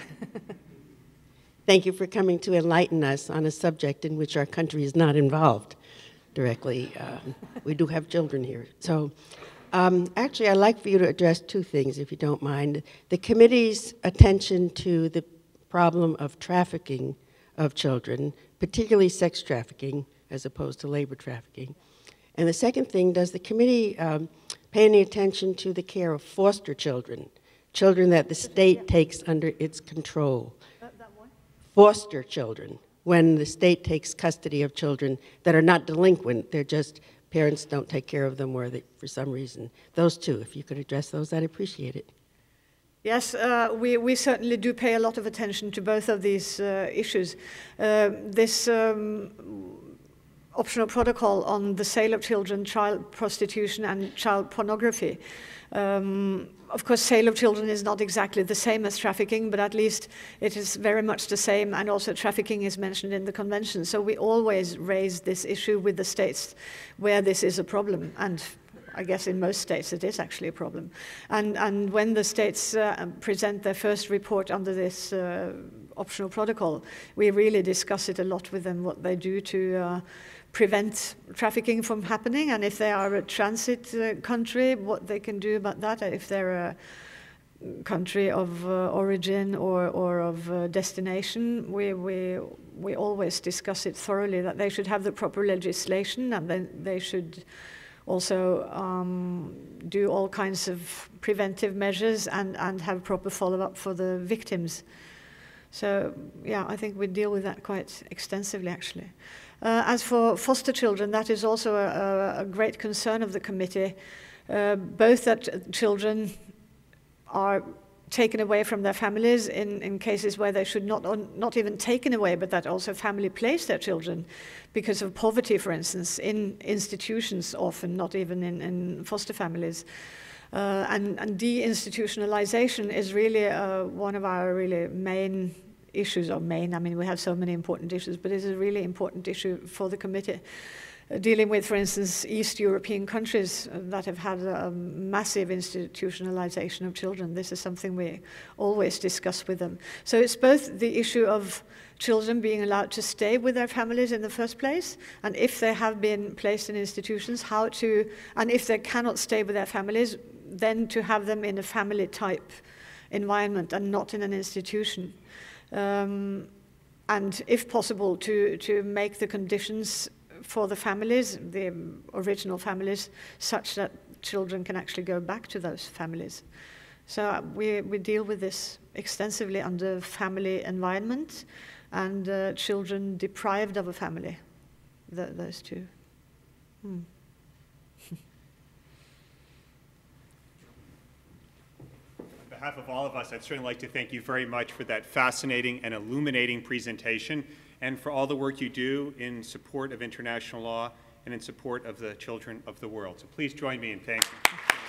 Thank you for coming to enlighten us on a subject in which our country is not involved directly. Uh, we do have children here. So, um, actually, I'd like for you to address two things, if you don't mind. The committee's attention to the problem of trafficking of children, particularly sex trafficking as opposed to labor trafficking, and the second thing, does the committee um, pay any attention to the care of foster children, children that the state takes under its control? Foster children, when the state takes custody of children that are not delinquent, they're just parents don't take care of them or they, for some reason. Those two, if you could address those, I'd appreciate it. Yes, uh, we, we certainly do pay a lot of attention to both of these uh, issues. Uh, this um, optional protocol on the sale of children, child prostitution, and child pornography. Um, of course, sale of children is not exactly the same as trafficking, but at least it is very much the same, and also trafficking is mentioned in the convention. So we always raise this issue with the states where this is a problem, and I guess in most states it is actually a problem. And, and when the states uh, present their first report under this uh, optional protocol, we really discuss it a lot with them, what they do to uh, prevent trafficking from happening, and if they are a transit uh, country, what they can do about that, if they're a country of uh, origin or, or of uh, destination, we, we, we always discuss it thoroughly, that they should have the proper legislation and then they should also um, do all kinds of preventive measures and, and have proper follow-up for the victims. So, yeah, I think we deal with that quite extensively, actually. Uh, as for foster children, that is also a, a great concern of the committee, uh, both that children are taken away from their families in, in cases where they should not, not even taken away, but that also family place their children because of poverty, for instance, in institutions often, not even in, in foster families. Uh, and, and deinstitutionalization is really uh, one of our really main issues or main. I mean, we have so many important issues, but it's a really important issue for the committee. Uh, dealing with, for instance, East European countries uh, that have had a massive institutionalization of children. This is something we always discuss with them. So it's both the issue of children being allowed to stay with their families in the first place, and if they have been placed in institutions, how to, and if they cannot stay with their families, then to have them in a family type environment and not in an institution um, and if possible to, to make the conditions for the families, the original families, such that children can actually go back to those families. So uh, we, we deal with this extensively under family environment and uh, children deprived of a family, th those two. Hmm. Behalf of all of us, I'd certainly like to thank you very much for that fascinating and illuminating presentation and for all the work you do in support of international law and in support of the children of the world. So please join me in thanking you.